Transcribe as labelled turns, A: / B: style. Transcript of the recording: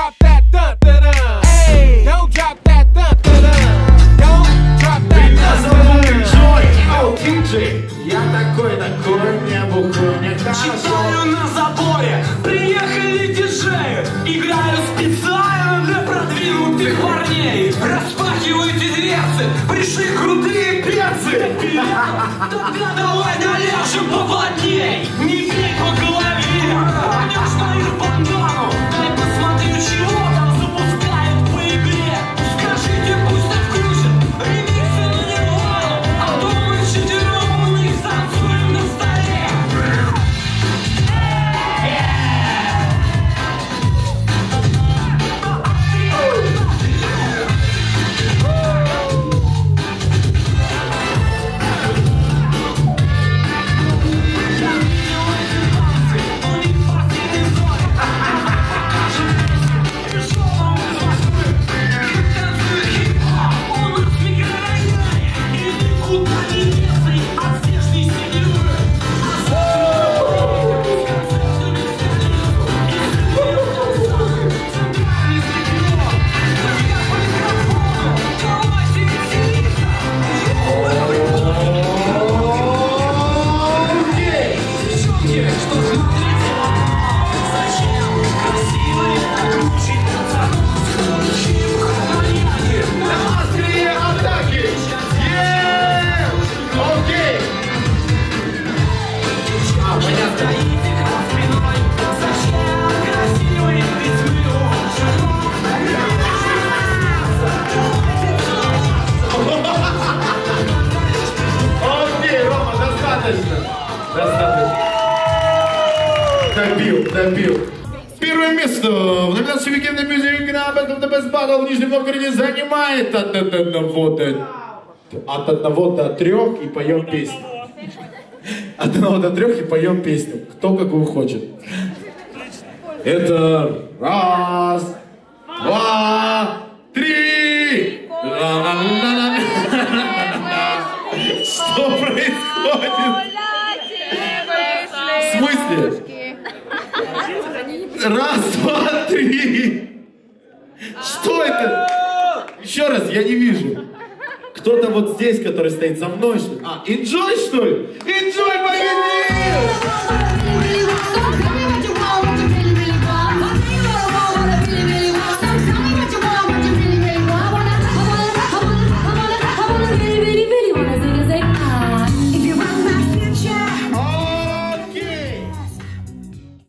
A: drop that dun dun dun. Hey, don't drop that dun dun dun. Don't drop that
B: Меня
A: dun
B: зовут
A: dun dun.
B: Джой, ау, диджей. Я такой, такой, не бухой, мне хорошо.
C: Читаю на заборе, приехали диджеи Играю специально для продвинутых парней Распахивайте дверцы, пришли крутые перцы Тогда давай наляжем поплотней Не бей по
B: Everybody Добил, добил. Первое место в номинации Weekend Music Battle of the Best Battle в Нижнем Новгороде занимает от одного до, от одного до трех и поем песню. От одного до трех и поем песню. Кто какую хочет. Это раз, два, три. Что происходит? В смысле? Раз, два, три. Что это? Еще раз, я не вижу. Кто-то вот здесь, который стоит за мной, что ли? А, Enjoy, что ли? Enjoy победил!